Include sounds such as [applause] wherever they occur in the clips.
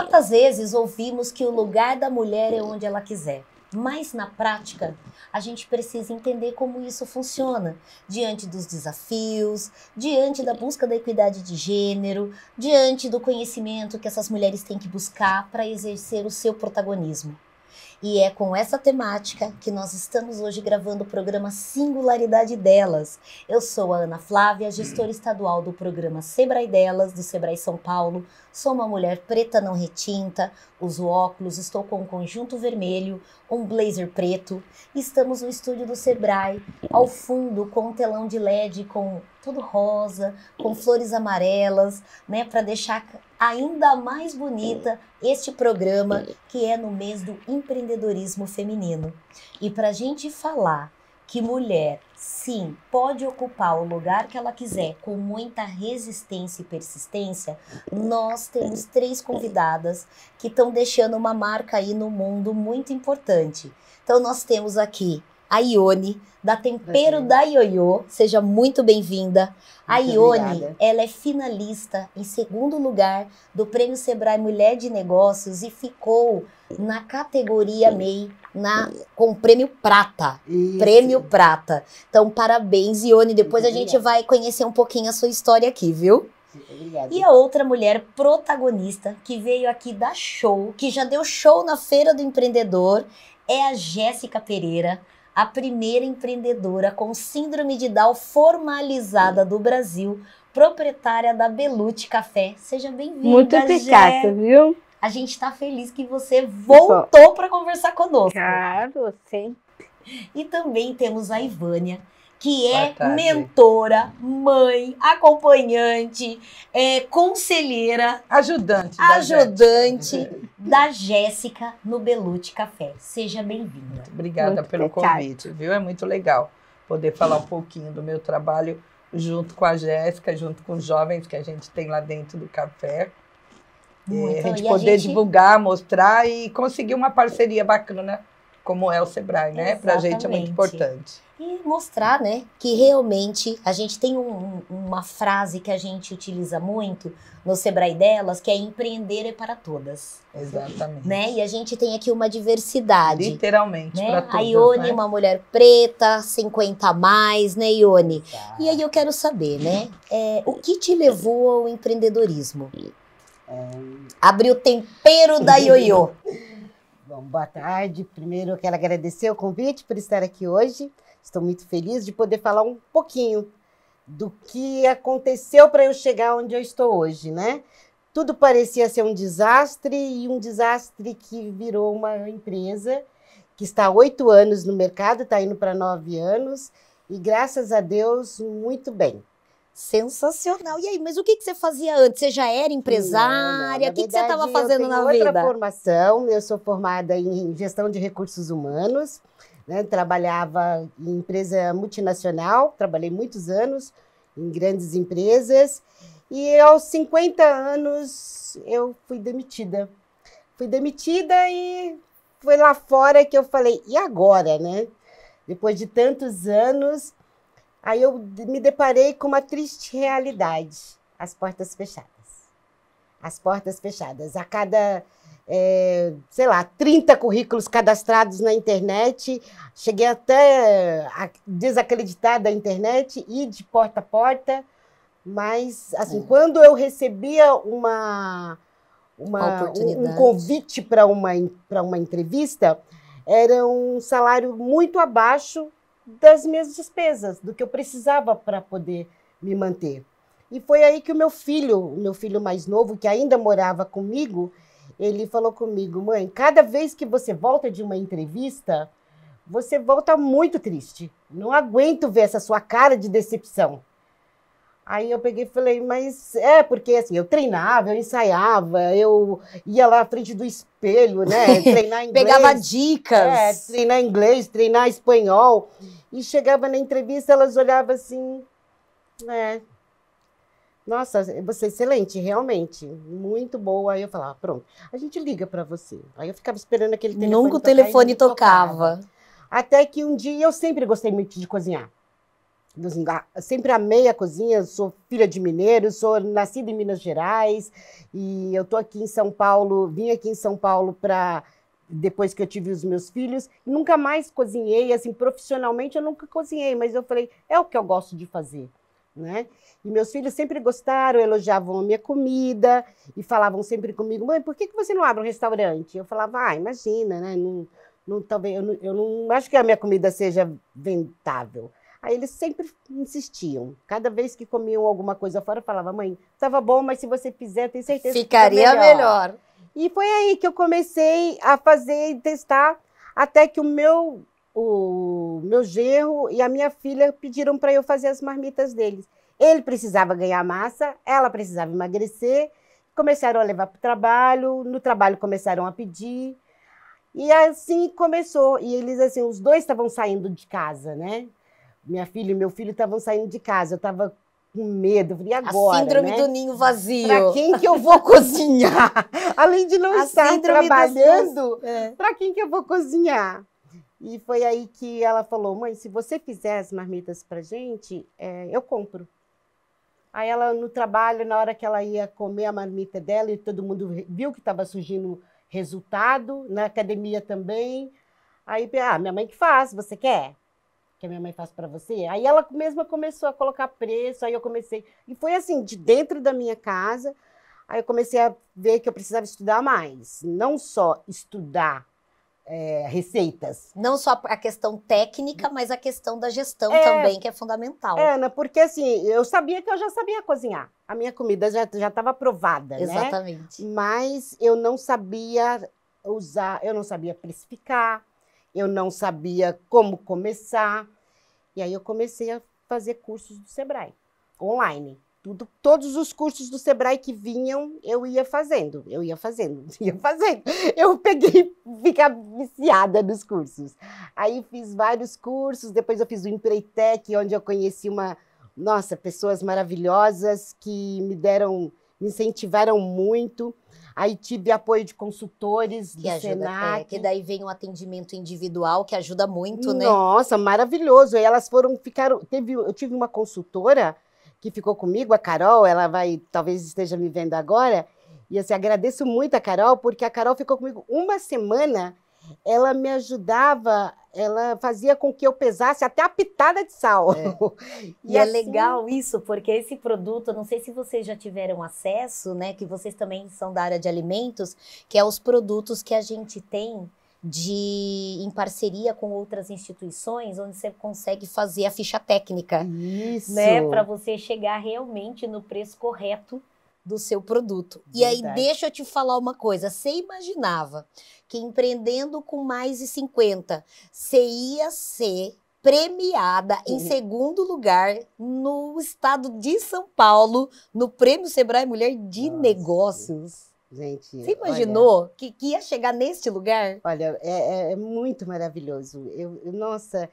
Quantas vezes ouvimos que o lugar da mulher é onde ela quiser? Mas na prática, a gente precisa entender como isso funciona diante dos desafios, diante da busca da equidade de gênero, diante do conhecimento que essas mulheres têm que buscar para exercer o seu protagonismo. E é com essa temática que nós estamos hoje gravando o programa Singularidade Delas. Eu sou a Ana Flávia, gestora estadual do programa Sebrae Delas, do Sebrae São Paulo. Sou uma mulher preta não retinta, uso óculos, estou com um conjunto vermelho, um blazer preto. Estamos no estúdio do Sebrae, ao fundo com um telão de LED com tudo rosa, com flores amarelas, né, para deixar ainda mais bonita este programa que é no mês do empreendedorismo feminino. E para a gente falar que mulher, sim, pode ocupar o lugar que ela quiser com muita resistência e persistência, nós temos três convidadas que estão deixando uma marca aí no mundo muito importante. Então nós temos aqui a Ione, da Tempero uhum. da Ioiô. Seja muito bem-vinda. A Ione, ela é finalista em segundo lugar do Prêmio Sebrae Mulher de Negócios e ficou na categoria MEI na, com o prêmio prata. Isso. Prêmio prata. Então, parabéns, Ione. Depois muito a gente vai conhecer um pouquinho a sua história aqui, viu? Obrigada. E a outra mulher protagonista que veio aqui dar show, que já deu show na Feira do Empreendedor, é a Jéssica Pereira a primeira empreendedora com síndrome de Down formalizada do Brasil, proprietária da Belute Café. Seja bem-vinda, Muito obrigada, viu? A gente está feliz que você voltou para conversar conosco. Claro, sempre. E também temos a Ivânia, que é mentora, mãe, acompanhante, é, conselheira, ajudante, da ajudante da Jéssica no Belute Café. Seja bem-vinda. Obrigada muito pelo convite, viu? É muito legal poder falar um pouquinho do meu trabalho junto com a Jéssica, junto com os jovens que a gente tem lá dentro do café. Muito. a gente e poder a gente... divulgar, mostrar e conseguir uma parceria bacana como é o Sebrae, né? Para a gente é muito importante e mostrar, né, que realmente a gente tem um, uma frase que a gente utiliza muito no Sebrae delas, que é empreender é para todas. Exatamente. Né? E a gente tem aqui uma diversidade. Literalmente, né? para todas. A Ione, né? uma mulher preta, 50 a mais, né, Ione? Tá. E aí eu quero saber, né, é, o que te levou ao empreendedorismo? É... Abrir o tempero da [laughs] ioiô. Bom, boa tarde. Primeiro eu quero agradecer o convite por estar aqui hoje. Estou muito feliz de poder falar um pouquinho do que aconteceu para eu chegar onde eu estou hoje, né? Tudo parecia ser um desastre e um desastre que virou uma empresa que está há oito anos no mercado, está indo para nove anos e graças a Deus muito bem. Sensacional. E aí, mas o que, que você fazia antes? Você já era empresária? o que, que você estava fazendo na outra vida? outra formação. Eu sou formada em gestão de recursos humanos. Né? Trabalhava em empresa multinacional, trabalhei muitos anos em grandes empresas. E aos 50 anos eu fui demitida. Fui demitida e foi lá fora que eu falei, e agora, né? Depois de tantos anos, aí eu me deparei com uma triste realidade: as portas fechadas. As portas fechadas. A cada é, sei lá, 30 currículos cadastrados na internet. Cheguei até a desacreditar da internet, ir de porta a porta. Mas, assim, é. quando eu recebia uma, uma um, um convite para uma, uma entrevista, era um salário muito abaixo das minhas despesas, do que eu precisava para poder me manter. E foi aí que o meu filho, o meu filho mais novo, que ainda morava comigo, ele falou comigo, mãe, cada vez que você volta de uma entrevista, você volta muito triste. Não aguento ver essa sua cara de decepção. Aí eu peguei e falei, mas é porque assim, eu treinava, eu ensaiava, eu ia lá à frente do espelho, né? [laughs] Treinar inglês. Pegava dicas. É, treinar inglês, treinar espanhol. E chegava na entrevista, elas olhavam assim, é, nossa, você é excelente, realmente. Muito boa. Aí eu falava, pronto, a gente liga para você. Aí eu ficava esperando aquele telefone. Nunca o telefone tocava. tocava. Até que um dia eu sempre gostei muito de cozinhar. Sempre amei a cozinha, sou filha de mineiro, sou nascida em Minas Gerais e eu tô aqui em São Paulo, vim aqui em São Paulo para depois que eu tive os meus filhos, nunca mais cozinhei, assim, profissionalmente eu nunca cozinhei, mas eu falei, é o que eu gosto de fazer, né? E meus filhos sempre gostaram, elogiavam a minha comida e falavam sempre comigo, mãe, por que, que você não abre um restaurante? Eu falava, ah, imagina, né? Não, não, talvez, eu, não, eu não acho que a minha comida seja vendável. Aí eles sempre insistiam. Cada vez que comiam alguma coisa fora, eu falava, mãe, estava bom, mas se você fizer, tenho certeza Ficaria que melhor. melhor. E foi aí que eu comecei a fazer e testar, até que o meu, o meu genro e a minha filha pediram para eu fazer as marmitas deles. Ele precisava ganhar massa, ela precisava emagrecer, começaram a levar para o trabalho, no trabalho começaram a pedir. E assim começou. E eles, assim, os dois estavam saindo de casa, né? Minha filha e meu filho estavam saindo de casa. Eu estava com medo. Falei, agora? A síndrome né? do ninho vazio. Para quem que eu vou [laughs] cozinhar? Além de não a estar trabalhando, é. para quem que eu vou cozinhar? E foi aí que ela falou, mãe, se você fizer as marmitas para gente, é, eu compro. Aí ela, no trabalho, na hora que ela ia comer a marmita dela, e todo mundo viu que estava surgindo resultado, na academia também. Aí, ah, minha mãe que faz, você quer? Que a minha mãe faz para você. Aí ela mesma começou a colocar preço, aí eu comecei. E foi assim, de dentro da minha casa, aí eu comecei a ver que eu precisava estudar mais. Não só estudar é, receitas. Não só a questão técnica, mas a questão da gestão é, também, que é fundamental. É, Ana, porque assim, eu sabia que eu já sabia cozinhar. A minha comida já estava provada, né? Exatamente. Né? Mas eu não sabia usar, eu não sabia precificar, eu não sabia como começar. E aí eu comecei a fazer cursos do Sebrae, online. Tudo, todos os cursos do Sebrae que vinham, eu ia fazendo, eu ia fazendo, [laughs] ia fazendo. Eu peguei, ficar viciada nos cursos. Aí fiz vários cursos, depois eu fiz o Empreitec, onde eu conheci uma, nossa, pessoas maravilhosas que me deram, me incentivaram muito. Aí tive apoio de consultores que do ajuda, Senac. É, que daí vem um atendimento individual que ajuda muito, né? Nossa, maravilhoso. E elas foram, ficaram. Teve, eu tive uma consultora que ficou comigo, a Carol, ela vai, talvez esteja me vendo agora. E assim, agradeço muito a Carol, porque a Carol ficou comigo uma semana ela me ajudava, ela fazia com que eu pesasse até a pitada de sal. É. [laughs] E, e é assim... legal isso, porque esse produto, não sei se vocês já tiveram acesso, né, que vocês também são da área de alimentos, que é os produtos que a gente tem de em parceria com outras instituições, onde você consegue fazer a ficha técnica, isso, né, para você chegar realmente no preço correto do seu produto. Verdade. E aí, deixa eu te falar uma coisa. Você imaginava que empreendendo com mais de 50, você ia ser premiada uhum. em segundo lugar no estado de São Paulo, no Prêmio Sebrae Mulher de Nossa, Negócios. Gente, você imaginou olha, que, que, ia chegar neste lugar? Olha, é, é, é muito maravilhoso. Eu, nossa,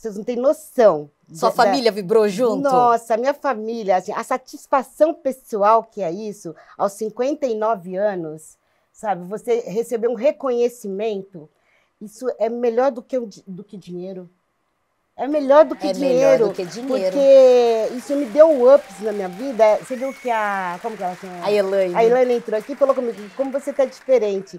vocês não têm noção. Sua da, família vibrou junto? Nossa, minha família, assim, a satisfação pessoal que é isso, aos 59 anos, sabe? Você receber um reconhecimento, isso é melhor do que, do que dinheiro. É melhor do que é dinheiro. Melhor do que dinheiro. Porque isso me deu um ups na minha vida. Você viu que a. Como que ela chama? A Elaine. A Elaine entrou aqui e falou comigo: como você está diferente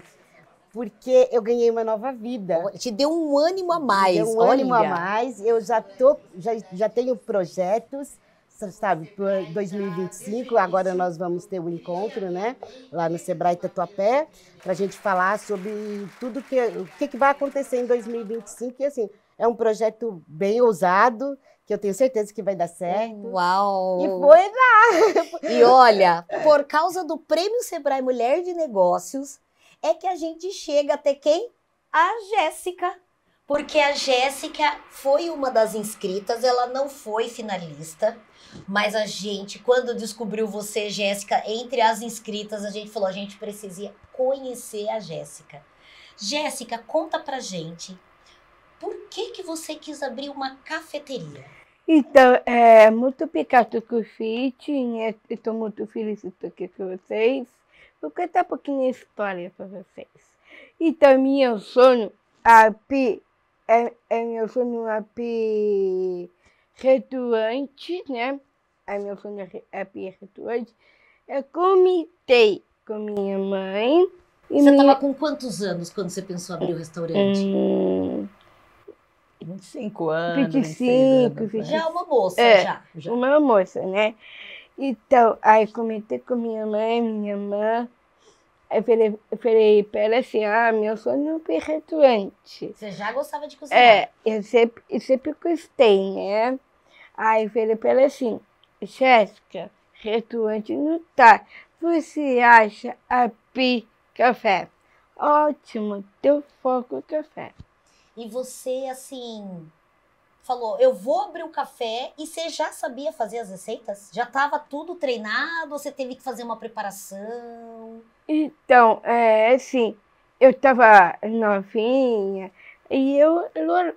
porque eu ganhei uma nova vida. Te deu um ânimo a mais. Deu um Olha. ânimo a mais. Eu já tô, já, já tenho projetos, sabe, para 2025. Agora nós vamos ter o um encontro, né, lá no Sebrae Tatuapé, para a gente falar sobre tudo que o que, que vai acontecer em 2025. E assim, é um projeto bem ousado que eu tenho certeza que vai dar certo. Uau! E foi lá! E olha, por causa do Prêmio Sebrae Mulher de Negócios, é que a gente chega até quem? A Jéssica. Porque a Jéssica foi uma das inscritas, ela não foi finalista, mas a gente, quando descobriu você, Jéssica, entre as inscritas, a gente falou, a gente precisa conhecer a Jéssica. Jéssica, conta pra gente, por que que você quis abrir uma cafeteria? Então, é muito picado com o fit, estou muito feliz de estar aqui com vocês. Vou contar um pouquinho a história para vocês. Então, meu sonho, a Pi, é, é meu sonho a Pi retuante, né? A meu sonho é, é pia retuante. Eu comitei com minha mãe. Você estava minha... com quantos anos quando você pensou em abrir o restaurante? Hum... 25 anos. 25, anos, 25. Já é uma moça, é, já, já. Uma moça, né? Então, aí comentei com minha mãe, minha irmã. Aí eu falei, eu falei pra ela assim, ah, meu sonho é restaurante. Você já gostava de cozinhar? É, eu sempre, eu sempre gostei, né? Aí eu falei pra ela assim, Jéssica, restaurante não tá. Você acha a Pi Café? Ótimo, teu foco café. E você, assim, falou, eu vou abrir o um café e você já sabia fazer as receitas? Já estava tudo treinado ou você teve que fazer uma preparação? Então, é assim, eu estava novinha e eu, eu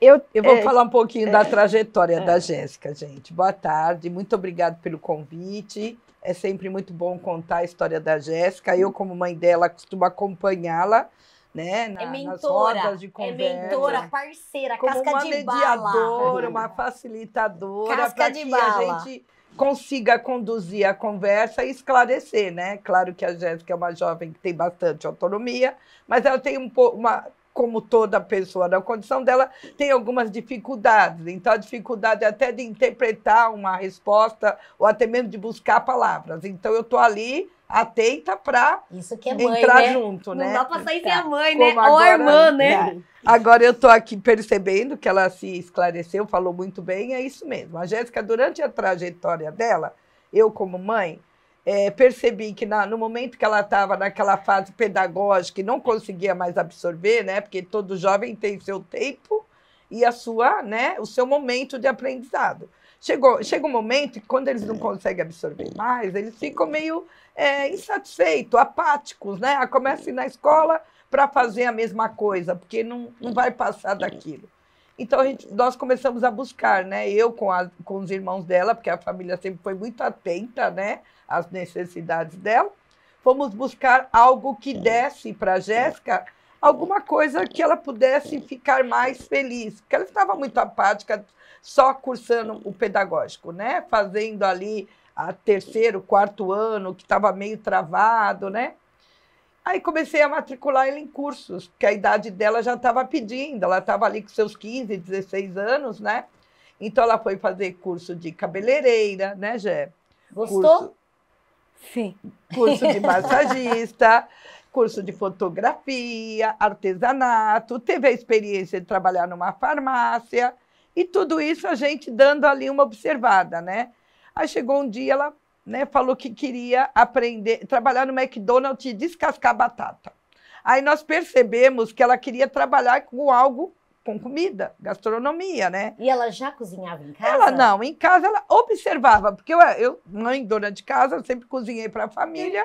eu, eu vou é, falar um pouquinho é, da trajetória é, da Jéssica, gente. Boa tarde, muito obrigada pelo convite. É sempre muito bom contar a história da Jéssica. Eu, como mãe dela, costumo acompanhá-la né? Na, é mentora, nas rodas de conversa. É mentora, parceira, como casca uma de mediadora, bala. uma facilitadora para que bala. a gente consiga conduzir a conversa e esclarecer, né? Claro que a Jéssica é uma jovem que tem bastante autonomia, mas ela tem um pouco uma como toda pessoa na condição dela, tem algumas dificuldades. Então, a dificuldade é até de interpretar uma resposta ou até mesmo de buscar palavras. Então, eu estou ali atenta para é entrar né? junto, né? Não dá para sair tá. sem a mãe, né? Ou a irmã, né? Agora eu estou aqui percebendo que ela se esclareceu, falou muito bem, é isso mesmo. A Jéssica, durante a trajetória dela, eu como mãe, é, percebi que na, no momento que ela estava naquela fase pedagógica e não conseguia mais absorver, né? Porque todo jovem tem seu tempo e a sua, né? O seu momento de aprendizado. Chegou, chega um momento que quando eles não conseguem absorver mais, eles ficam meio é, insatisfeitos, apáticos, né? Começam a ir na escola para fazer a mesma coisa, porque não, não vai passar daquilo. Então a gente, nós começamos a buscar, né? Eu com, a, com os irmãos dela, porque a família sempre foi muito atenta, né? Às necessidades dela. Fomos buscar algo que desse para a Jéssica alguma coisa que ela pudesse ficar mais feliz, porque ela estava muito apática, só cursando o pedagógico, né? Fazendo ali a terceiro, quarto ano, que estava meio travado, né? Aí comecei a matricular ela em cursos, porque a idade dela já estava pedindo, ela estava ali com seus 15, 16 anos, né? Então ela foi fazer curso de cabeleireira, né, Gé? Gostou? Curso, Sim. Curso de [laughs] massagista, curso de fotografia, artesanato, teve a experiência de trabalhar numa farmácia, e tudo isso a gente dando ali uma observada, né? Aí chegou um dia, ela né, falou que queria aprender, trabalhar no McDonald's e descascar batata. Aí nós percebemos que ela queria trabalhar com algo com comida, gastronomia, né? E ela já cozinhava em casa? Ela não, em casa ela observava, porque eu, eu mãe, dona de casa, eu sempre cozinhei para a família.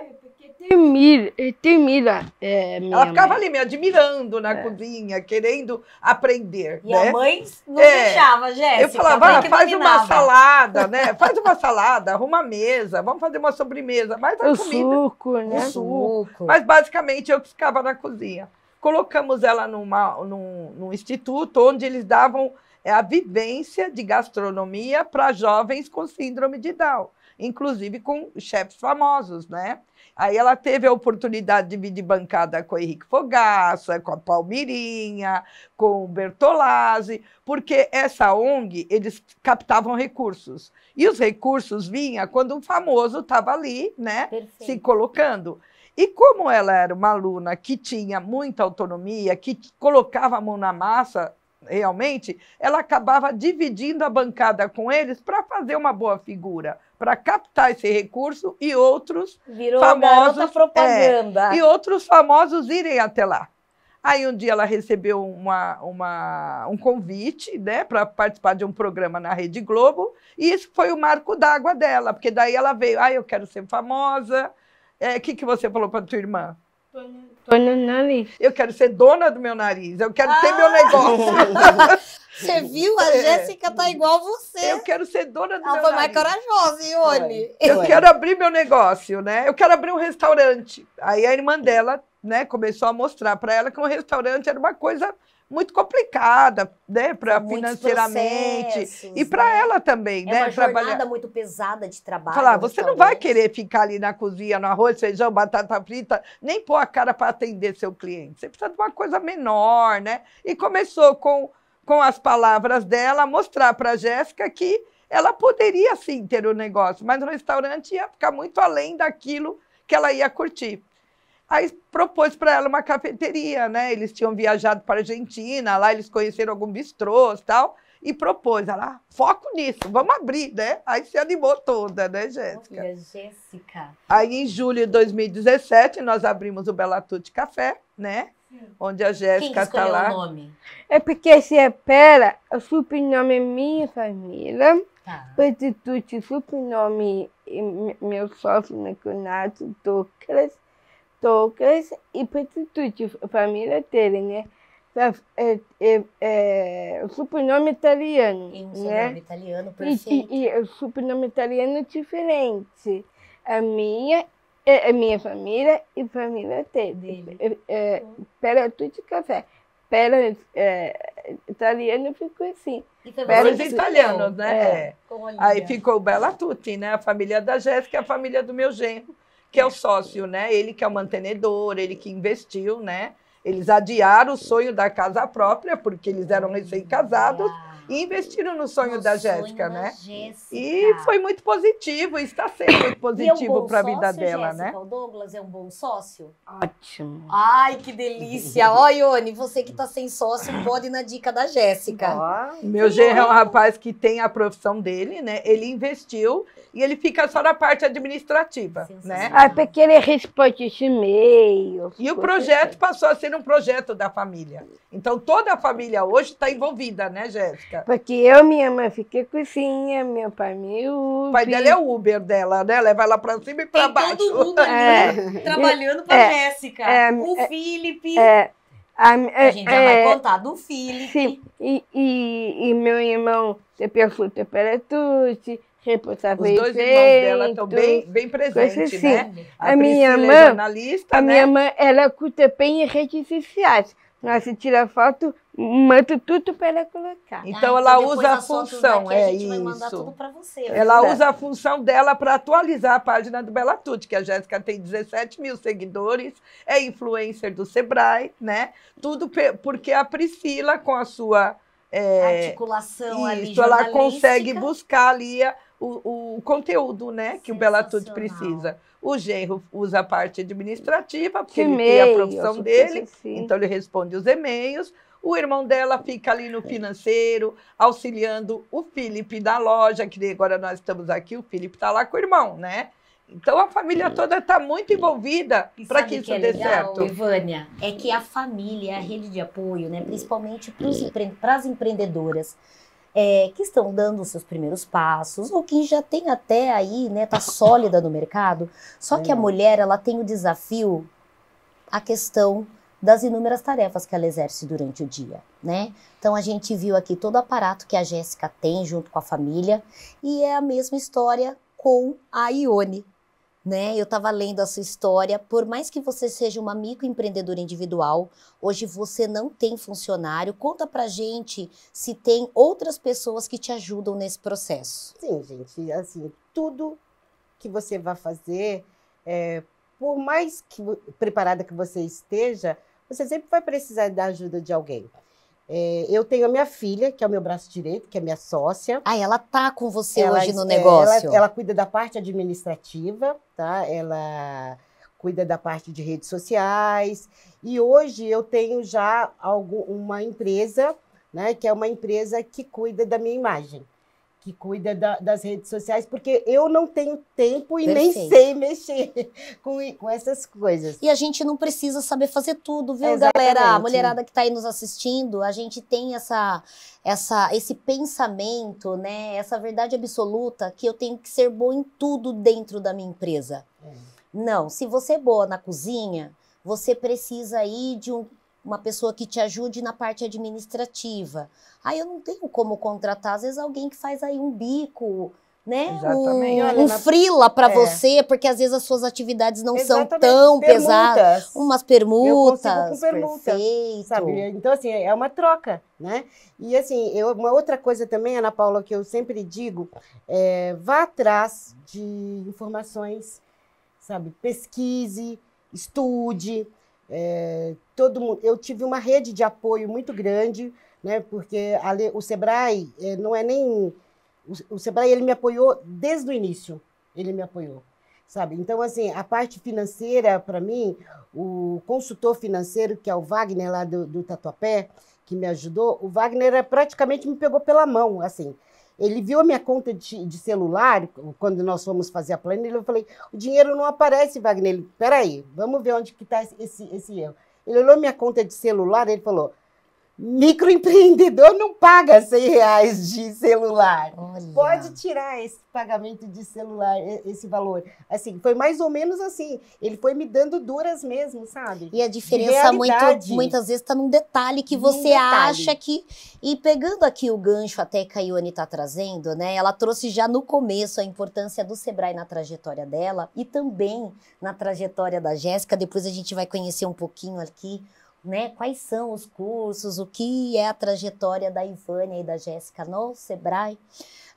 Temira, Temira é, Ela ficava mãe. ali me admirando na é. cozinha, querendo aprender. E né? a mãe não é. deixava, Jéssica. Eu falava, ah, faz uma salada, né? [laughs] Faz uma salada, arruma a mesa, vamos fazer uma sobremesa. Mas a o comida, suco, né? O suco. Mas basicamente eu ficava na cozinha. Colocamos ela numa, num, num instituto onde eles davam é, a vivência de gastronomia para jovens com síndrome de Down, inclusive com chefes famosos, né? Aí ela teve a oportunidade de dividir bancada com o Henrique Fogaça, com a Palmirinha, com o Bertolazzi, porque essa ONG, eles captavam recursos. E os recursos vinham quando o famoso estava ali, né, Perfeito. se colocando. E como ela era uma aluna que tinha muita autonomia, que colocava a mão na massa, realmente, ela acabava dividindo a bancada com eles para fazer uma boa figura, para captar esse recurso e outros Virou famosos propaganda. É, e outros famosos irem até lá. Aí um dia ela recebeu uma, uma, um convite né, para participar de um programa na Rede Globo, e isso foi o marco d'água dela, porque daí ela veio, ah, eu quero ser famosa. O é, que, que você falou para tua irmã? Dona no nariz. Eu quero ser dona do meu nariz, eu quero ah! ter meu ah! negócio. [laughs] Você viu? A é. Jéssica tá igual você. Eu quero ser dona do Ela meu foi nariz. mais corajosa, Ione. Eu quero abrir meu negócio, né? Eu quero abrir um restaurante. Aí a irmã dela, né, começou a mostrar para ela que um restaurante era uma coisa muito complicada, né, para financeiramente e para né? ela também, é né, uma trabalhar. jornada muito pesada de trabalho. Falar, você não vai querer ficar ali na cozinha, no arroz, feijão, batata frita, nem pôr a cara para atender seu cliente. Você precisa de uma coisa menor, né? E começou com, com as palavras dela a mostrar para a Jéssica que ela poderia sim ter o um negócio, mas o restaurante ia ficar muito além daquilo que ela ia curtir. Aí propôs para ela uma cafeteria, né? Eles tinham viajado para a Argentina, lá eles conheceram algum bistrôs e tal, e propôs, ela, foco nisso, vamos abrir, né? Aí se animou toda, né, Jéssica? Olha, Jéssica. Aí em julho de 2017 nós abrimos o Bela Tutti Café, né? Sim. Onde a Jéssica está lá. o nome? É porque se é Pera, o sobrenome é minha família. Tá. Tutti, sobrenome meu sócio, né, Conato Tocras. Tocas e Petitucci, família dele, né? É, é, é, o sobrenome italiano. E um sobrenome né? italiano, perfeito. E, e, e, o sobrenome italiano é diferente. A minha, é, a minha família e família. É, é, Pera tutti café. Pera é, italiano ficou assim. Pera os italianos, né? É. Aí ficou o Bela Tutti, né? A família da Jéssica e a família do meu genro que é o sócio, né? Ele que é o mantenedor, ele que investiu, né? Eles adiaram o sonho da casa própria, porque eles eram recém-casados, e investiram no sonho no da Jéssica, né? Jéssica. E foi muito positivo, e está sendo muito [coughs] é positivo para a vida dela, Jéssica, né? O Douglas é um bom sócio? Ótimo. Ai, que delícia! [laughs] Ó, Ione, você que está sem sócio, pode ir na dica da Jéssica. Meu genro é um rapaz que tem a profissão dele, né? Ele investiu e ele fica só na parte administrativa, né? Ah, porque ele responde esse e-mail. E o projeto passou a ser um projeto da família. Então toda a família hoje está envolvida, né, Jéssica? Porque eu, minha mãe, fiquei cozinha, meu pai me Uber. O pai dela é o Uber dela, né? Leva ela para cima e para baixo. todo mundo ali é. trabalhando para é. Jéssica. É. O é. Felipe. É. A, a, gente já é, vai contar do Felipe. Sim, e, e, e meu irmão, você pensou temperatura, responsável Os dois irmãos dela estão bem, bem presentes, assim. né? A, a minha mãe, é jornalista, a né? minha mãe, ela curta bem em redes sociais. Nós tira foto, manda tudo para ela colocar. Então, ah, ela então usa a função, é isso. Você, ela usa a função dela para atualizar a página do Bela Tudo, que a Jéssica tem 17 mil seguidores, é influencer do Sebrae, né? Tudo porque a Priscila, com a sua é, articulação isso, ali, ela consegue buscar ali o, o conteúdo né, que o Bela Tudo precisa. O genro usa a parte administrativa, porque ele tem a profissão dele, então ele responde os e-mails. O irmão dela fica ali no financeiro, auxiliando o Felipe da loja, que agora nós estamos aqui, o Felipe está lá com o irmão, né? Então a família toda está muito envolvida para que isso que é dê legal, certo. Ivânia, é que a família é a rede de apoio, né? principalmente para as empreendedoras é, que estão dando os seus primeiros passos, ou que já tem até aí, né, tá [coughs] sólida no mercado. Só que a mulher, ela tem o desafio, a questão das inúmeras tarefas que ela exerce durante o dia, né? Então a gente viu aqui todo o aparato que a Jéssica tem junto com a família e é a mesma história com a Ione, né? Eu estava lendo a sua história. Por mais que você seja uma microempreendedora individual, hoje você não tem funcionário. Conta pra gente se tem outras pessoas que te ajudam nesse processo. Sim, gente. Assim, tudo que você vai fazer, é, por mais que, preparada que você esteja, você sempre vai precisar da ajuda de alguém. É, eu tenho a minha filha, que é o meu braço direito, que é minha sócia. Ah, ela tá com você ela, hoje no é, negócio? Ela, ela, cuida da parte administrativa, tá? Ela cuida da parte de redes sociais. E hoje eu tenho já algum, uma empresa, né? Que é uma empresa que cuida da minha imagem que cuida da, das redes sociais, porque eu não tenho tempo e Perfeito. nem sei mexer [laughs] com, com essas coisas. E a gente não precisa saber fazer tudo, viu, Exatamente. galera? A mulherada que está aí nos assistindo, a gente tem essa, essa, esse pensamento, né? Essa verdade absoluta que eu tenho que ser boa em tudo dentro da minha empresa. É. Não, se você é boa na cozinha, você precisa ir de um uma pessoa que te ajude na parte administrativa. Aí eu não tenho como contratar, às vezes, alguém que faz aí um bico, né? Exatamente. Um, Olha, um na- frila para É. você, porque às vezes as suas atividades não são Exatamente, tão permutas. pesadas. Umas permutas. Eu com permuta, perfeito. Sabe? Então, assim, é uma troca, né? E, assim, eu, uma outra coisa também, Ana Paula, que eu sempre digo, é, vá atrás de informações, sabe? Pesquise, estude. É, todo mundo. Eu tive uma rede de apoio muito grande, né? Porque a o Sebrae é, não é nem... O, o Sebrae, ele me apoiou desde o início. Ele me apoiou, sabe? Então, assim, a parte financeira, para mim, o consultor financeiro, que é o Wagner lá do, do Tatuapé, que me ajudou, o Wagner é, praticamente me pegou pela mão, assim. Ele viu a minha conta de, de celular, quando nós fomos fazer a planilha, eu falei, o dinheiro não aparece, Wagner. Ele, peraí, vamos ver onde que está esse, esse erro. Ele olhou minha conta de celular ele falou, microempreendedor não paga 100 reais de celular. Olha. Pode tirar esse pagamento de celular, esse valor. Assim, foi mais ou menos assim. Ele foi me dando duras mesmo, sabe? E a diferença muito, muitas vezes está num detalhe que você detalhe. acha que. E pegando aqui o gancho até que a Ione está trazendo, né? Ela trouxe já no começo a importância do Sebrae na trajetória dela e também na trajetória da Jéssica. Depois a gente vai conhecer um pouquinho aqui, né? Quais são os cursos, o que é a trajetória da Ivânia e da Jéssica no Sebrae.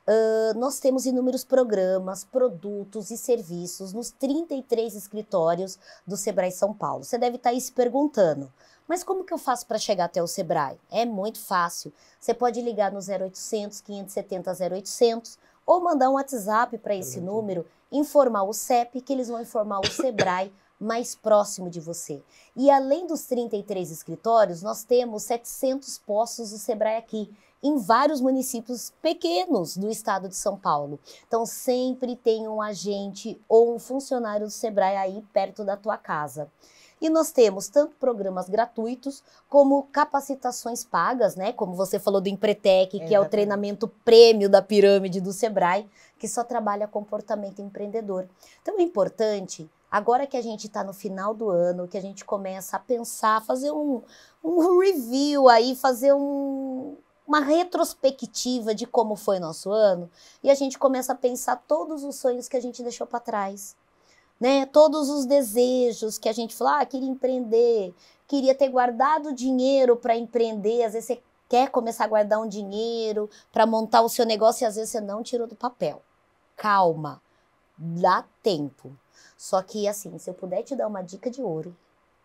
Ah, nós temos inúmeros programas, produtos e serviços nos 33 escritórios do Sebrae São Paulo. Você deve estar aí se perguntando, mas como que eu faço para chegar até o Sebrae? É muito fácil. Você pode ligar no 0800 570 0800 ou mandar um WhatsApp para esse número, informar o CEP, que eles vão informar o Sebrae mais próximo de você. E além dos 33 escritórios, nós temos 700 postos do Sebrae aqui, em vários municípios pequenos do estado de São Paulo. Então, sempre tem um agente ou um funcionário do Sebrae aí perto da tua casa. E nós temos tanto programas gratuitos como capacitações pagas, né? Como você falou do Empretec, que é o Exatamente. treinamento prêmio da pirâmide do Sebrae, que só trabalha comportamento empreendedor. Então é importante, agora que a gente está no final do ano, que a gente começa a pensar, fazer um, um review aí, fazer um, uma retrospectiva de como foi nosso ano, e a gente começa a pensar todos os sonhos que a gente deixou para trás né? Todos os desejos que a gente fala, ah, queria empreender, queria ter guardado dinheiro para empreender, às vezes você quer começar a guardar um dinheiro para montar o seu negócio e às vezes você não tirou do papel. Calma, dá tempo. Só que assim, se eu puder te dar uma dica de ouro,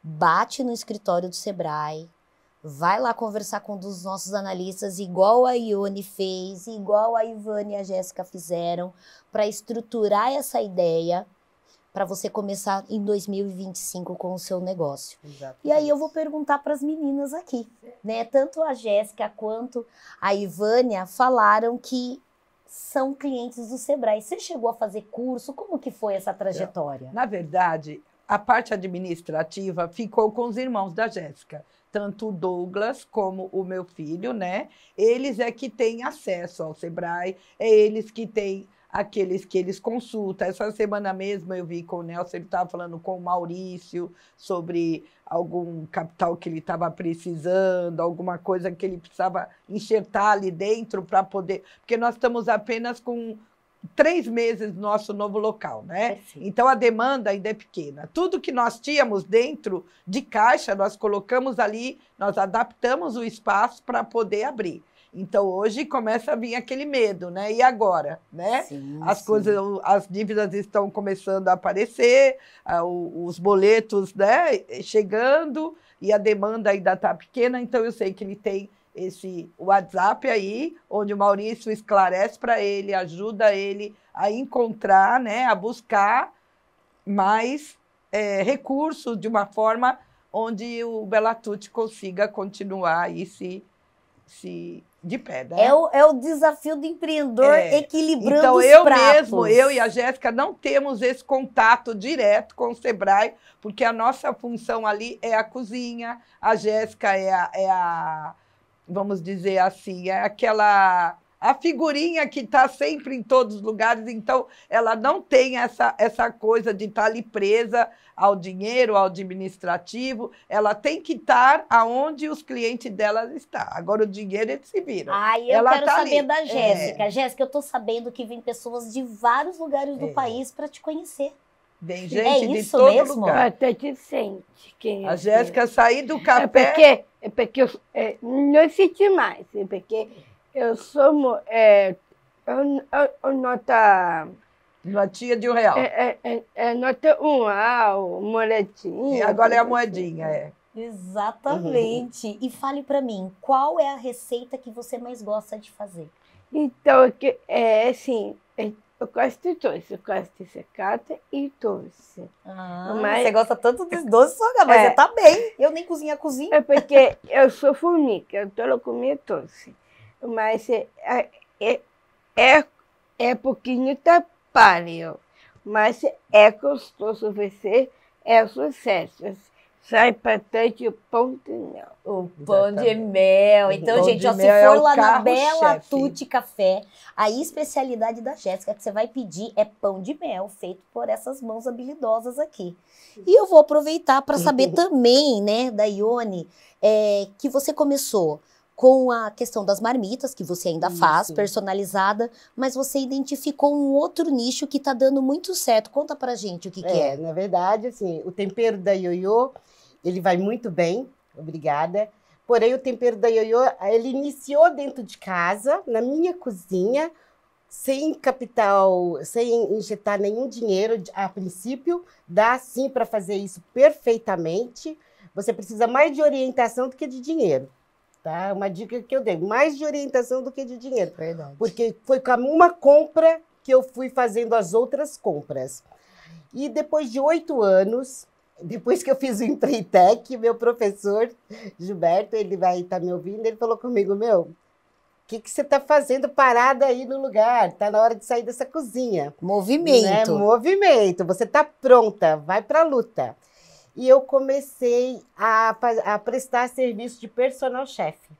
bate no escritório do Sebrae, vai lá conversar com um dos nossos analistas, igual a Ione fez, igual a Ivane e a Jéssica fizeram, para estruturar essa ideia para você começar em 2025 com o seu negócio. E aí eu vou perguntar para as meninas aqui, né? Tanto a Jéssica quanto a Ivânia falaram que são clientes do Sebrae. Você chegou a fazer curso? Como que foi essa trajetória? Na verdade, a parte administrativa ficou com os irmãos da Jéssica. Tanto o Douglas como o meu filho, né? Eles é que têm acesso ao Sebrae, é eles que têm aqueles que eles consultam. Essa semana mesmo eu vi com o Nelson, ele estava falando com o Maurício sobre algum capital que ele estava precisando, alguma coisa que ele precisava enxertar ali dentro para poder. Porque nós estamos apenas com três meses no nosso novo local, né? Perfeito. Então a demanda ainda é pequena. Tudo que nós tínhamos dentro de caixa, nós colocamos ali, nós adaptamos o espaço para poder abrir. Então hoje começa a vir aquele medo, né? E agora, né? Sim, As sim. coisas, as dívidas estão começando a aparecer, os boletos, né, chegando e a demanda ainda está pequena. Então eu sei que ele tem esse WhatsApp aí, onde o Maurício esclarece para ele, ajuda ele a encontrar, né, a buscar mais eh, recursos de uma forma onde o Belatute consiga continuar aí se, se de pé, né? É o, é o desafio do empreendedor É. equilibrando Então, os eu pratos. mesmo, eu e a Jéssica, não temos esse contato direto com o Sebrae, porque a nossa função ali é a cozinha, a Jéssica é a, é a, vamos dizer assim, é aquela a figurinha que está sempre em todos os lugares, então ela não tem essa, essa coisa de estar tá ali presa ao dinheiro, ao administrativo, ela tem que estar aonde os clientes dela estão. Agora o dinheiro eles se viram. Ah, eu ela quero tá saber ali. da Jéssica. É. Jéssica, eu estou sabendo que vem pessoas de vários lugares do é. país para te conhecer. Vem é gente é de todo mesmo? lugar. Até te sente. Quem a Jéssica sair do café. É porque, é porque eu, é, não senti mais, é porque eu sou. É, eu, eu, eu nota. Notinha de um real. É, é, é nota um real, moedinha. E agora é a moedinha, é. Exatamente. Uhum. E fale para mim, qual é a receita que você mais gosta de fazer? Então, é assim, eu gosto de doce, eu gosto de secata e doce. Ah, mas, você gosta tanto dos doces, sogra, mas é, você tá bem. Eu nem cozinho a cozinha. É porque eu sou formiga, eu tô comer doce. Mas é, é, é, é pouquinho trabalho. Mas é gostoso você, é sucesso sai patente o pão de mel. O pão de mel. Então, gente, ó, se for é lá na Bela Tuti Café, a especialidade da Jéssica que você vai pedir é pão de mel, feito por essas mãos habilidosas aqui. E eu vou aproveitar para saber [laughs] também, né, da Ione, é, que você começou com a questão das marmitas, que você ainda Isso. faz, personalizada, mas você identificou um outro nicho que está dando muito certo. Conta pra gente o que é. Que é. Na verdade, assim, o tempero da Ioiô ele vai muito bem, obrigada. Porém, o tempero da ioiô, ele iniciou dentro de casa, na minha cozinha, sem capital, sem injetar nenhum dinheiro a princípio. Dá sim para fazer isso perfeitamente. Você precisa mais de orientação do que de dinheiro. Tá? Uma dica que eu dei, mais de orientação do que de dinheiro. Verdade. Porque foi com uma compra que eu fui fazendo as outras compras. E depois de oito anos, depois que eu fiz o Empreitec, meu professor Gilberto, ele vai estar tá me ouvindo, ele falou comigo, meu, o que, que você está fazendo parada aí no lugar? Está na hora de sair dessa cozinha. Movimento. Né? Movimento. Você está pronta, vai para a luta. E eu comecei a, a prestar serviço de personal chefe.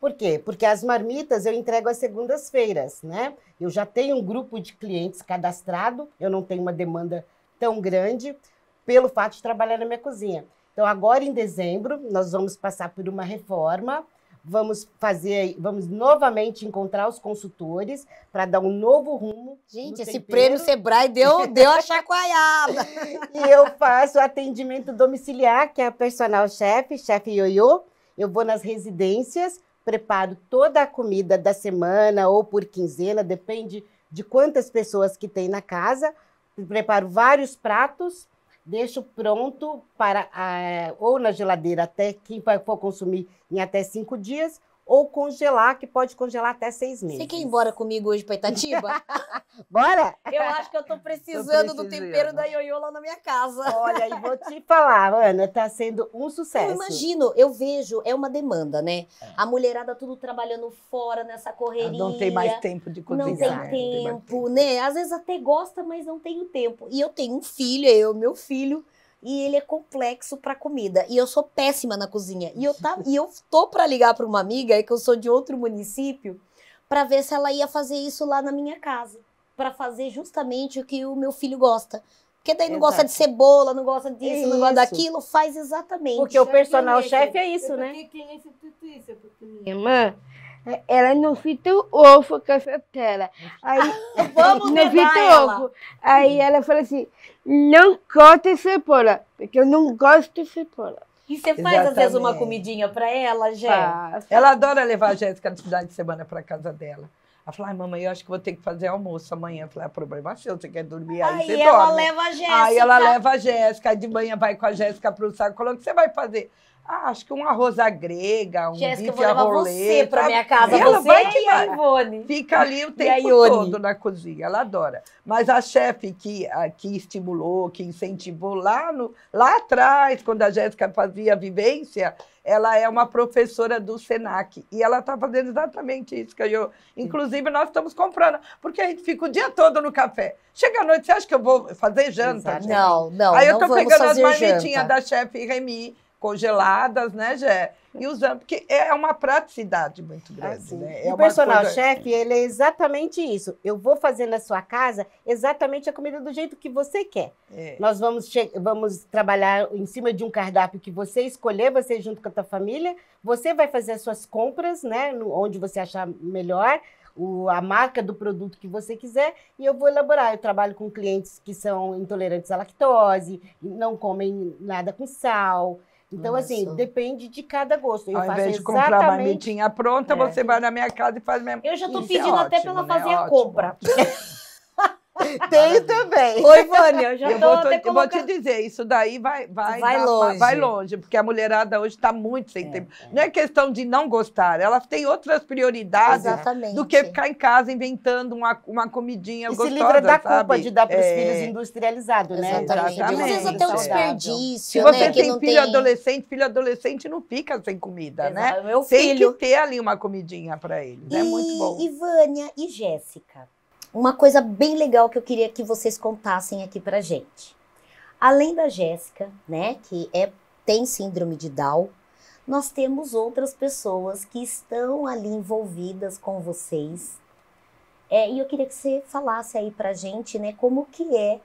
Por quê? Porque as marmitas eu entrego às segundas-feiras, né? Eu já tenho um grupo de clientes cadastrado, eu não tenho uma demanda tão grande, pelo fato de trabalhar na minha cozinha. Então, agora em dezembro, nós vamos passar por uma reforma. Vamos fazer, vamos novamente encontrar os consultores para dar um novo rumo. Gente, esse prêmio Sebrae deu, [laughs] deu a chacoalhada. e eu faço atendimento domiciliar, que é a personal chefe, chefe Ioiô. Eu vou nas residências, preparo toda a comida da semana ou por quinzena, depende de quantas pessoas que tem na casa. Preparo vários pratos deixo pronto para uh, ou na geladeira até quem for consumir em até cinco dias, ou congelar, que pode congelar até seis meses. Você quer ir embora comigo hoje para Itatiba? [laughs] Bora? Eu acho que eu estou precisando, do tempero da Ioiô lá na minha casa. Olha, e vou te falar, Ana, está sendo um sucesso. Eu imagino, eu vejo, é uma demanda, né? É. A mulherada tudo trabalhando fora nessa correria. Não tem mais tempo de cozinhar. Não tem tempo, não tem né? Às vezes até gosta, mas não tem o tempo. E eu tenho um filho, eu, meu filho, e ele é complexo para comida. E eu sou péssima na cozinha. E eu, tá, e eu tô para ligar para uma amiga, que eu sou de outro município, para ver se ela ia fazer isso lá na minha casa. Para fazer justamente o que o meu filho gosta. Porque daí não Exato. gosta de cebola, não gosta disso, isso. não gosta daquilo, faz exatamente. Porque o personal chefe é isso, né? Irmã, ela não frita o ovo com a fetela. Aí, [laughs] Vamos não frita o ovo. Aí ela falou assim, não corte cebola, porque eu não gosto de cebola. E você faz, Exatamente. às vezes, uma comidinha para ela, Jé? Ela adora levar a Jéssica no final de semana para casa dela. Ela falou, ai, mamãe, eu acho que vou ter que fazer almoço amanhã. Eu falei, ah, problema seu, você quer dormir aí, aí você ela dorme. leva a Jéssica. Aí ela leva a Jéssica, aí de manhã vai com a Jéssica para o saco. Falou, o que você vai fazer? Ah, acho que um arroz grega, um Jéssica, bife eu vou levar você para minha casa, ela você vai que vai. Ivone. Fica ali o tempo todo na cozinha, ela adora. Mas a chefe que, a, que estimulou, que incentivou lá, no, lá atrás, quando a Jéssica fazia a vivência, ela é uma professora do SENAC. E ela está fazendo exatamente isso que eu. Inclusive, nós estamos comprando, porque a gente fica o dia todo no café. Chega à noite, você acha que eu vou fazer janta? Não, não. Aí eu estou pegando as marmitinhas da chefe Remy congeladas, né, Gé? E usando, porque é uma praticidade muito grande. Assim. Né? É o personal coisa... chefe, ele é exatamente isso. Eu vou fazer na sua casa exatamente a comida do jeito que você quer. É. Nós vamos, vamos trabalhar em cima de um cardápio que você escolher, você junto com a tua família. Você vai fazer as suas compras, né? No, onde você achar melhor. O, a marca do produto que você quiser e eu vou elaborar. Eu trabalho com clientes que são intolerantes à lactose, não comem nada com sal, então, Nossa. assim, depende de cada gosto. Eu Ao invés de comprar uma marmitinha pronta, é. você vai na minha casa e faz mesmo. Eu já estou é pedindo é até para ela fazer né? a ótimo. compra. [laughs] [laughs] Tem também. Oi, Vânia, eu já eu tô, vou, eu vou te dizer, isso daí vai, vai, vai, dar, longe. vai longe, porque a mulherada hoje está muito sem é, tempo. É. Não é questão de não gostar, elas têm outras prioridades Exatamente. do que ficar em casa inventando uma, uma comidinha e gostosa, se livra da sabe? culpa de dar para os é. filhos industrializados, né? Exatamente. Às vezes até um desperdício, Se você né, tem filho tem... adolescente, filho adolescente não fica sem comida, Exato. né? Meu tem filho. que ter ali uma comidinha para eles, é muito bom. E Vânia e Jéssica? Uma coisa bem legal que eu queria que vocês contassem aqui pra gente. Além da Jéssica, né, que é, tem síndrome de Down, nós temos outras pessoas que estão ali envolvidas com vocês. É, e eu queria que você falasse aí pra gente, né, como que é,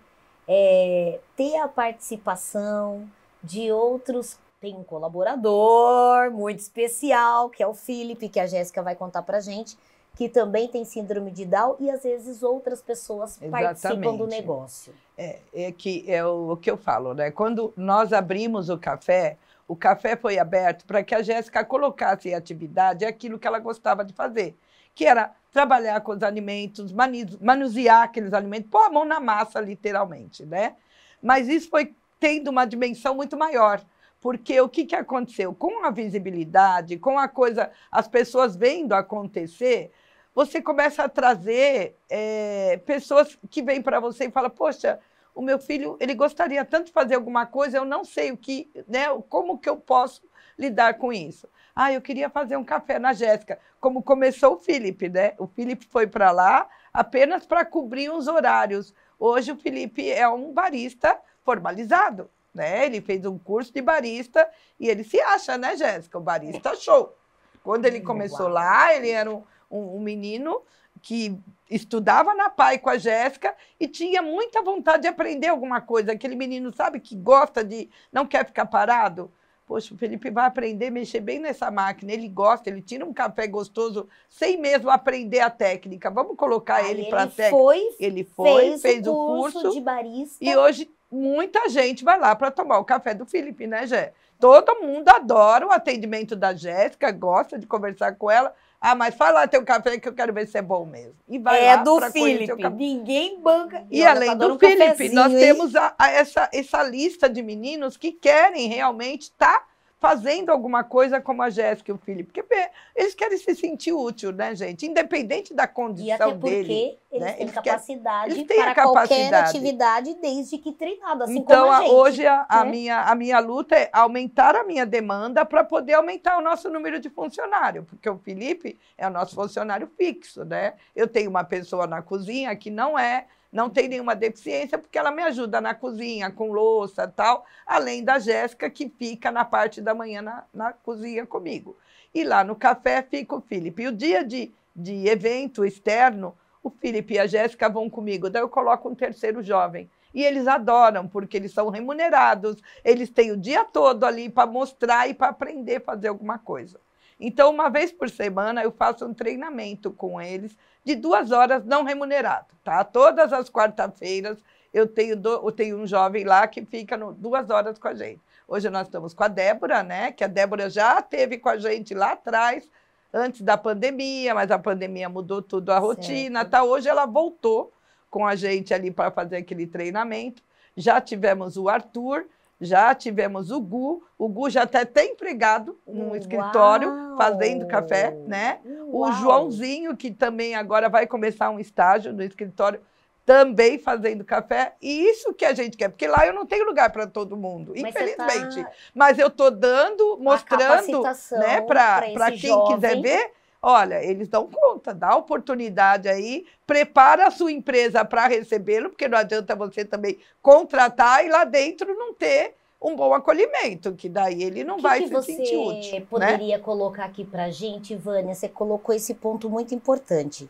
é ter a participação de outros tem um colaborador muito especial, que é o Felipe, que a Jéssica vai contar pra gente, que também tem síndrome de Down e às vezes outras pessoas Exatamente. participam do negócio. É, é que é o, o, que eu falo, né? Quando nós abrimos o café, o café foi aberto para que a Jéssica colocasse em atividade aquilo que ela gostava de fazer, que era trabalhar com os alimentos, manusear aqueles alimentos, pôr a mão na massa, literalmente, né? Mas isso foi tendo uma dimensão muito maior. Porque o que, que aconteceu? Com a visibilidade, com a coisa, as pessoas vendo acontecer, você começa a trazer é, pessoas que vêm para você e falam, poxa, o meu filho, ele gostaria tanto de fazer alguma coisa, eu não sei o que, né, como que eu posso lidar com isso. Ah, eu queria fazer um café na Jéssica, como começou o Felipe, né? O Felipe foi para lá apenas para cobrir uns horários. Hoje o Felipe é um barista formalizado, né? Ele fez um curso de barista e ele se acha, né, Jéssica? O barista show. Quando ele começou lá, ele era um, um, um menino que estudava na PAI com a Jéssica e tinha muita vontade de aprender alguma coisa. Aquele menino, sabe, que gosta de. não quer ficar parado. Poxa, o Felipe vai aprender a mexer bem nessa máquina. Ele gosta, ele tira um café gostoso sem mesmo aprender a técnica. Vamos colocar ele para técnica. Foi, ele foi, fez, fez o curso, curso de barista. E hoje muita gente vai lá para tomar o café do Felipe, né, Jé? Todo mundo adora o atendimento da Jéssica, gosta de conversar com ela. Ah, mas fala lá teu café que eu quero ver se é bom mesmo. E vai é lá do Felipe. Ninguém banca. E, além do um Felipe, nós hein? temos a, a essa, essa lista de meninos que querem realmente estar tá fazendo alguma coisa como a Jéssica e o Felipe. Porque eles querem se sentir útil, né, gente? Independente da condição e até porque dele. Eles né? têm eles capacidade eles têm para qualquer atividade desde que treinado, assim então, como a gente. hoje a, a, né? minha, a minha luta é aumentar a minha demanda para poder aumentar o nosso número de funcionário, porque o Felipe é o nosso funcionário fixo, né? Eu tenho uma pessoa na cozinha que não é não tem nenhuma deficiência, porque ela me ajuda na cozinha, com louça tal, além da Jéssica, que fica na parte da manhã na, na cozinha comigo. E lá no café fica o Felipe. E o dia de, de evento externo, o Felipe e a Jéssica vão comigo, daí eu coloco um terceiro jovem. E eles adoram, porque eles são remunerados, eles têm o dia todo ali para mostrar e para aprender a fazer alguma coisa. Então, uma vez por semana, eu faço um treinamento com eles de duas horas não remunerado, tá? Todas as quarta-feiras eu tenho, do, eu tenho um jovem lá que fica no, duas horas com a gente. Hoje nós estamos com a Débora, né? Que a Débora já teve com a gente lá atrás, antes da pandemia, mas a pandemia mudou tudo a rotina, certo. tá? Hoje ela voltou com a gente ali para fazer aquele treinamento. Já tivemos o Arthur, já tivemos o Gu, o Gu já até tem empregado no Uau. escritório fazendo café, né? Uau. O Joãozinho, que também agora vai começar um estágio no escritório, também fazendo café. E isso que a gente quer, porque lá eu não tenho lugar para todo mundo, Mas tá infelizmente. Tá... Mas eu estou dando, mostrando, né, para quem jovem. quiser ver Olha, eles dão conta, dá oportunidade aí, prepara a sua empresa para recebê-lo, porque não adianta você também contratar e lá dentro não ter um bom acolhimento, que daí ele não que vai que se você sentir útil. Né? poderia colocar aqui para gente, Vânia? Você colocou esse ponto muito importante.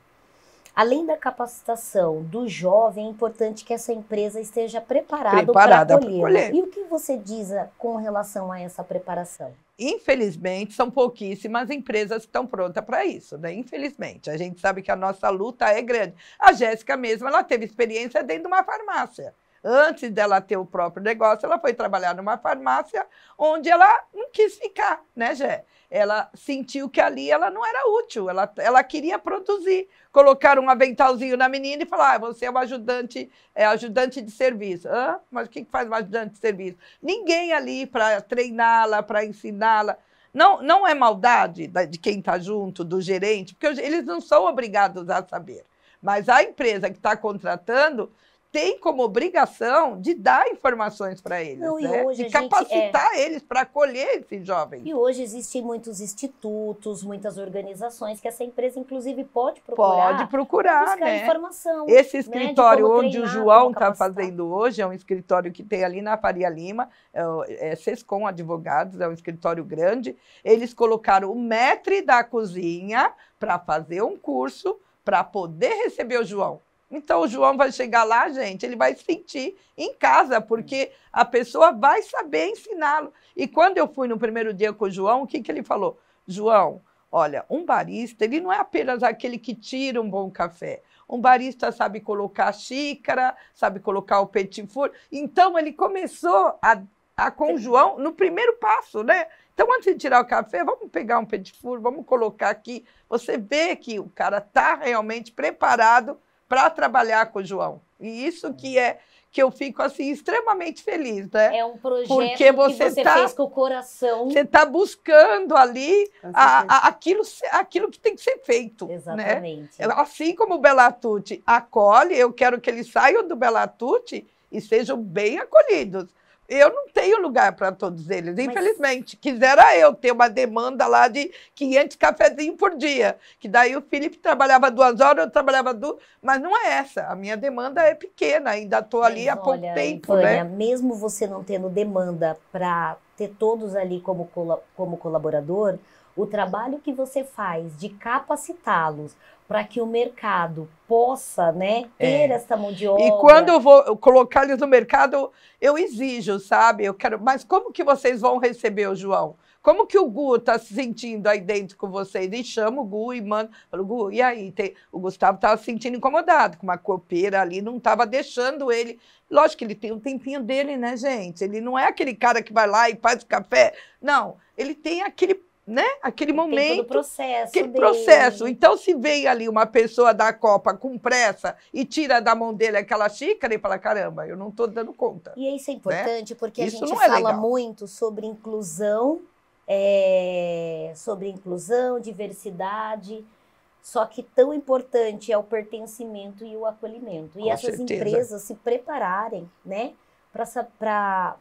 Além da capacitação do jovem, é importante que essa empresa esteja preparada para Preparada pra acolher. acolher. E o que você diz ah, com relação a essa preparação? Infelizmente, são pouquíssimas empresas que estão prontas para isso, né? Infelizmente. A gente sabe que a nossa luta é grande. A Jéssica mesma, ela teve experiência dentro de uma farmácia. Antes dela ter o próprio negócio, ela foi trabalhar numa farmácia onde ela não quis ficar, né, Jé? Ela sentiu que ali ela não era útil, ela, ela queria produzir. Colocar um aventalzinho na menina e falar: ah, você é uma ajudante, é ajudante de serviço. Hã? Mas o que faz uma ajudante de serviço? Ninguém ali para treiná-la, para ensiná-la. Não, não é maldade da- de quem está junto, do gerente, porque eles não são obrigados a saber. Mas a empresa que está contratando tem como obrigação de dar informações para eles, Não, e né? hoje de gente- é. capacitar eles para acolher esses jovens. E hoje existem muitos institutos, muitas organizações que essa empresa, inclusive, pode procurar. Pode procurar, buscar né? informação. Esse né, de escritório como onde o treinar, João como está capacitar. fazendo hoje é um escritório que tem ali na Faria Lima, é, o- é Sescom Advogados, é um escritório grande. Eles colocaram o metre da cozinha para fazer um curso para poder receber o João. Então o João vai chegar lá, gente, ele vai se sentir em casa, porque a pessoa vai saber ensiná-lo. E quando eu fui no primeiro dia com o João, o que, que ele falou? João, olha, um barista, ele não é apenas aquele que tira um bom café. Um barista sabe colocar xícara, sabe colocar o petit four. Então ele começou a, a com o João no primeiro passo, né? Então, antes de tirar o café, vamos pegar um petit four, vamos colocar aqui. Você vê que o cara está realmente preparado para trabalhar com o João. E isso que é que eu fico assim extremamente feliz, né? É um projeto Porque que você você tá- fez com o coração. Você está buscando ali a- a- aquilo, aquilo que tem que ser feito. Né? Exatamente. Assim como o Belatute acolhe, eu quero que eles saiam do Belatute e sejam bem acolhidos. Eu não tenho lugar para todos eles, infelizmente. Quisera eu ter uma demanda lá de 500 cafezinhos por dia, que daí o Felipe trabalhava duas horas, eu trabalhava duas, mas não é essa. A minha demanda é pequena, ainda estou ali há Mas pouco olha, tempo, Vânia, né? mesmo você não tendo demanda para ter todos ali como, como colaborador, o trabalho que você faz de capacitá-los para que o mercado possa né, ter É. essa mão de obra. E quando eu vou colocar eles no mercado, eu exijo, sabe? Eu quero, mas como que vocês vão receber o João? Como que o Gu está se sentindo aí dentro com vocês? E chama o Gu e manda. Falo, Gu, e aí? Tem- o Gustavo estava se sentindo incomodado, com uma copeira ali, não estava deixando ele. Lógico que ele tem um tempinho dele, né, gente? Ele não é aquele cara que vai lá e faz o café. Não, ele tem aquele, né? Aquele o momento processo aquele dele. processo. Então, se vem ali uma pessoa da Copa com pressa e tira da mão dele aquela xícara e fala: caramba, eu não estou dando conta. E isso é importante porque a Isso gente não é fala legal. muito sobre inclusão, é, sobre inclusão, diversidade. Só que tão importante é o pertencimento e o acolhimento. E Com essas certeza. empresas se prepararem, né, para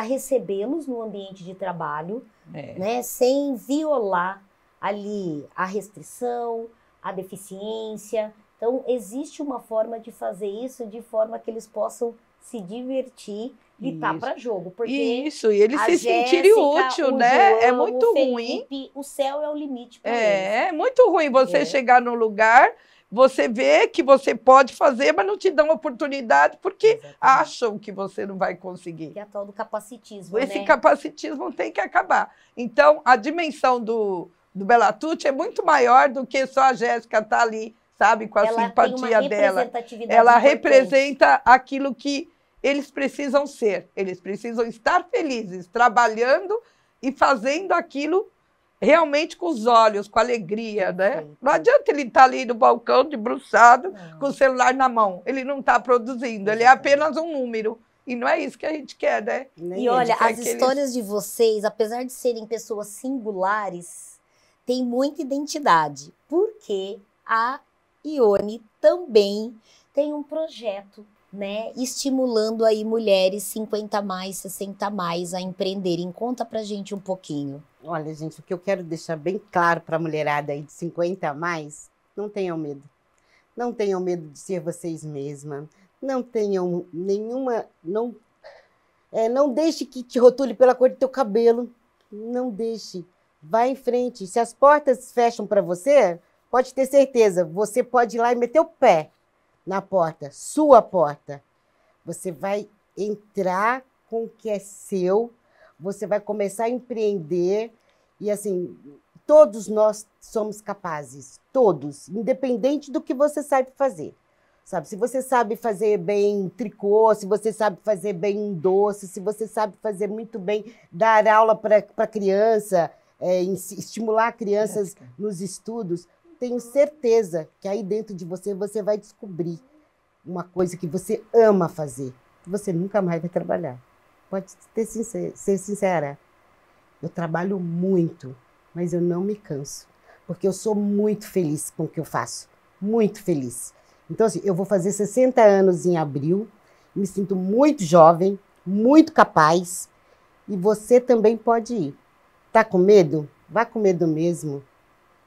recebê-los no ambiente de trabalho, É. né, sem violar ali a restrição, a deficiência. Então, existe uma forma de fazer isso de forma que eles possam se divertir e estar Isso. para jogo. Porque Isso, e ele a se sentirem Jéssica, útil, o né? é João, muito o ruim. Felipe, O céu é o limite para eles. É, é muito ruim você É. chegar num lugar, você vê que você pode fazer, mas não te dão oportunidade porque Exatamente. acham que você não vai conseguir. Que é a tal do capacitismo, Esse né? capacitismo tem que acabar. Então, a dimensão do, do Belatute é muito maior do que só a Jéssica estar ali, sabe, com a Ela simpatia dela. Ela importante. representa aquilo que eles precisam ser. Eles precisam estar felizes, trabalhando e fazendo aquilo realmente com os olhos, com alegria, né? Não adianta ele estar ali no balcão debruçado Não. com o celular na mão. Ele não está produzindo, ele é apenas um número. E não é isso que a gente quer, né? Nem E olha, quer as eles- histórias de vocês, apesar de serem pessoas singulares, têm muita identidade. Porque a Ione também tem um projeto, né, estimulando aí mulheres 50 mais, 60 mais a empreenderem. Conta pra gente um pouquinho. Olha, gente, o que eu quero deixar bem claro para a mulherada aí de 50 a mais, não tenham medo. Não tenham medo de ser vocês mesmas. Não tenham nenhuma. Não, É, não deixe que te rotule pela cor do teu cabelo. Não deixe. Vá em frente. Se as portas fecham para você, pode ter certeza, você pode ir lá e meter o pé na porta, sua porta. Você vai entrar com o que é seu, você vai começar a empreender e assim, todos nós somos capazes, todos, independente do que você sabe fazer. Sabe, se você sabe fazer bem tricô, se você sabe fazer bem um doce, se você sabe fazer muito bem dar aula para criança, é, estimular crianças nos estudos, tenho certeza que aí dentro de você você vai descobrir uma coisa que você ama fazer, que você nunca mais vai trabalhar. Pode ter ser sincera. Eu trabalho muito, mas eu não me canso, porque eu sou muito feliz com o que eu faço, muito feliz. Então, assim, eu vou fazer 60 anos em abril, me sinto muito jovem, muito capaz, e você também pode ir. Tá com medo? Vá com medo mesmo,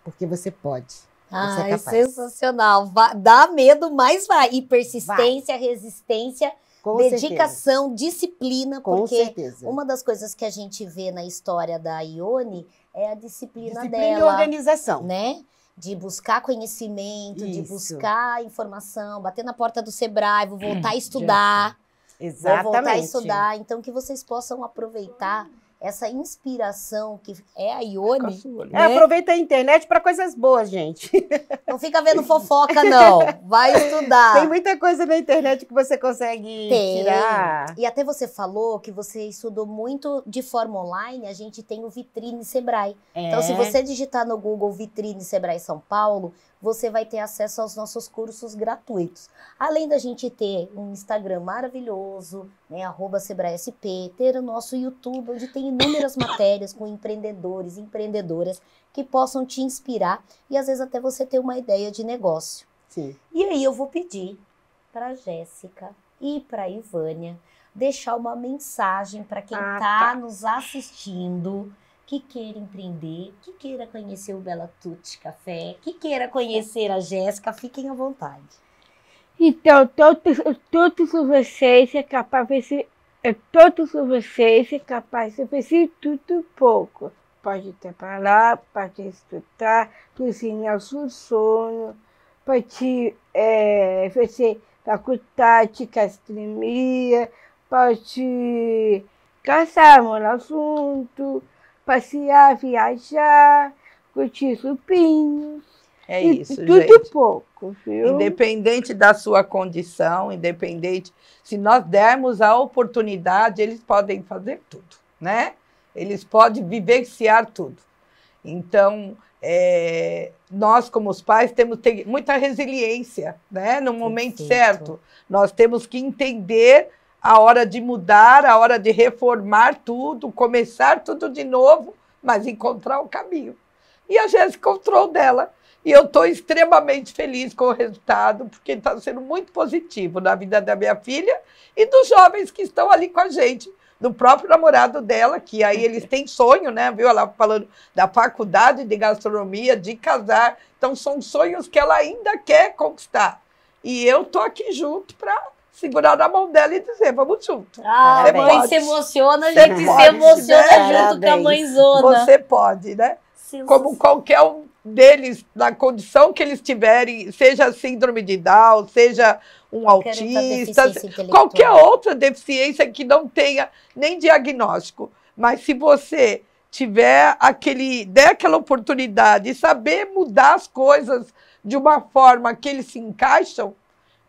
porque você pode. Ah, é sensacional. dá medo, mas vai. E persistência, vai. resistência, com dedicação, certeza. disciplina, com porque certeza. uma das coisas que a gente vê na história da Ione é a disciplina, disciplina dela. e organização. Né? de buscar conhecimento, Isso. de buscar informação, bater na porta do Sebrae, vou voltar a [clears throat] estudar. Exatamente. Vou voltar a estudar. Então, que vocês possam aproveitar essa inspiração que é a Ione. É, né? É, aproveita a internet para coisas boas, gente. [laughs] Não fica vendo fofoca, não. Vai [laughs] estudar. Tem muita coisa na internet que você consegue tem. tirar. E até você falou que você estudou muito de forma online. A gente tem o Vitrine Sebrae. É. Então, se você digitar no Google Vitrine Sebrae São Paulo, você vai ter acesso aos nossos cursos gratuitos. Além da gente ter um Instagram maravilhoso, né, arroba SebraeSP, ter o nosso YouTube, onde tem inúmeras [coughs] matérias com empreendedores, empreendedoras que possam te inspirar e às vezes até você ter uma ideia de negócio. Sim. E aí eu vou pedir para Jéssica e para Ivânia deixar uma mensagem para quem está ah, tá nos assistindo que queira empreender, que queira conhecer o Bela Tutti Café, que queira conhecer a Jéssica, fiquem à vontade. Então, todos, todos vocês é capaz de é, todos vocês é capaz de fazer tudo pouco. Pode trabalhar, pode estudar, cozinhar o seu sono, pode é, fazer faculdade, gastronomia, pode casar, morar junto, passear, viajar, curtir supinhos. É isso, tudo gente. pouco, viu? Independente da sua condição, independente, se nós dermos a oportunidade, eles podem fazer tudo, né? Eles podem vivenciar tudo. Então, é, nós, como os pais, temos que ter muita resiliência, né? No momento Perfeito. certo. Nós temos que entender a hora de mudar, a hora de reformar tudo, começar tudo de novo, mas encontrar o caminho. E a Jéssica encontrou dela. E eu estou extremamente feliz com o resultado, porque está sendo muito positivo na vida da minha filha e dos jovens que estão ali com a gente, do próprio namorado dela, que aí eles têm sonho, né? Viu ela falando da faculdade de gastronomia, de casar. Então, são sonhos que ela ainda quer conquistar. E eu estou aqui junto para segurar na mão dela e dizer, vamos junto. Ah, a mãe pode. se emociona, a gente se emociona né? junto com a mãezona. Você pode, né? Sim, Como qualquer um deles, na condição que eles tiverem, seja síndrome de Down, seja um qualquer autista, qualquer outra deficiência que não tenha nem diagnóstico. Mas se você tiver aquele, der aquela oportunidade e saber mudar as coisas de uma forma que eles se encaixam,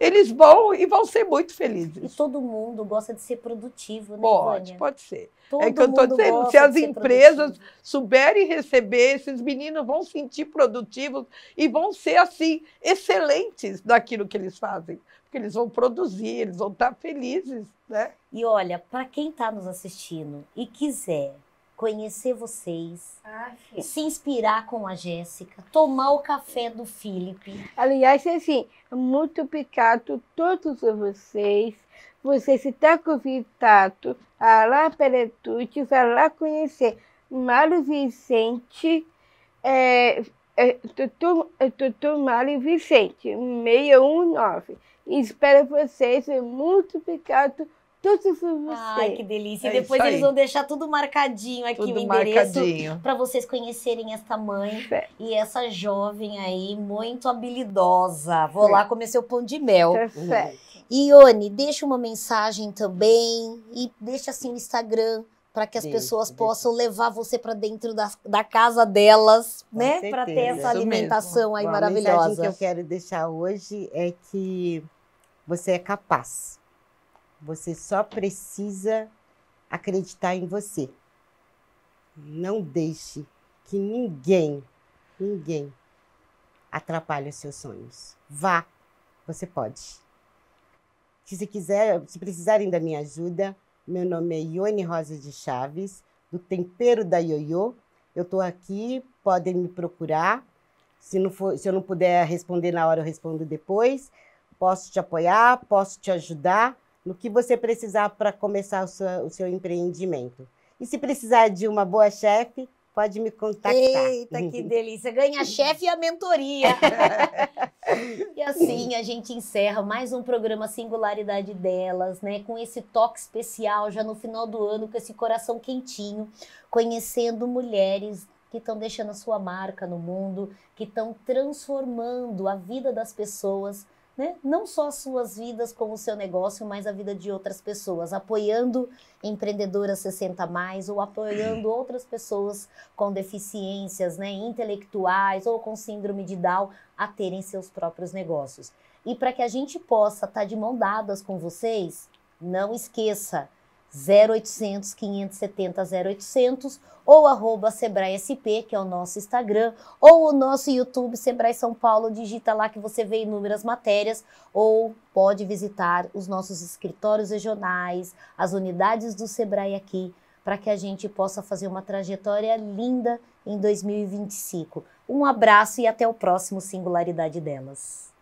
eles vão e vão ser muito felizes. E todo mundo gosta de ser produtivo, né, Pode, Vânia? pode ser. Todo é que eu estou dizendo, se as empresas souberem receber, esses meninos vão sentir produtivos e vão ser, assim, excelentes naquilo que eles fazem. Porque eles vão produzir, eles vão estar felizes, né? E olha, para quem está nos assistindo e quiser conhecer vocês, ah, se inspirar com a Jéssica, tomar o café do Felipe. Aliás, assim, muito obrigado todos vocês. Vocês estão convidados a lá para tudo, a lá conhecer Mário Vicente, é, é, doutor, é, doutor Mário Vicente, 619. Espero vocês, muito obrigado tudo por você. Ai, que delícia. É e depois eles vão deixar tudo marcadinho aqui, Tudo o endereço. marcadinho. Para vocês conhecerem esta mãe É. e essa jovem aí, muito habilidosa. Vou É. lá comer seu pão de mel. Perfeito. Ione, deixa uma mensagem também e deixa assim o Instagram para que as Deixa, pessoas deixa. possam levar você para dentro da, da casa delas, Com né? Para ter essa Isso alimentação aí Bom, A mensagem que maravilhosa. eu quero deixar hoje é que você é capaz. Você só precisa acreditar em você. Não deixe que ninguém, ninguém atrapalhe os seus sonhos. Vá, você pode. Se quiser, se precisarem da minha ajuda, meu nome é Ione Rosa de Chaves, do Tempero da Ioiô. Eu estou aqui, podem me procurar. Se, não for, se eu não puder responder na hora, eu respondo depois. Posso te apoiar, posso te ajudar no que você precisar para começar o seu, o seu empreendimento. E se precisar de uma boa chefe, pode me contactar. Eita, que [laughs] delícia! Ganha a chefe e a mentoria. [laughs] e assim a gente encerra mais um programa Singularidade delas, né? Com esse toque especial já no final do ano, com esse coração quentinho, conhecendo mulheres que estão deixando a sua marca no mundo, que estão transformando a vida das pessoas. Né? Não só as suas vidas com o seu negócio, mas a vida de outras pessoas, apoiando empreendedoras 60 mais ou apoiando outras pessoas com deficiências né, intelectuais ou com síndrome de Down a terem seus próprios negócios. E para que a gente possa estar de mão dadas com vocês, não esqueça 0800 570 0800 ou arroba Sebrae SP, que é o nosso Instagram, ou o nosso YouTube Sebrae São Paulo, digita lá que você vê inúmeras matérias, ou pode visitar os nossos escritórios regionais, as unidades do Sebrae aqui, para que a gente possa fazer uma trajetória linda em 2025. Um abraço e até o próximo Singularidade Delas.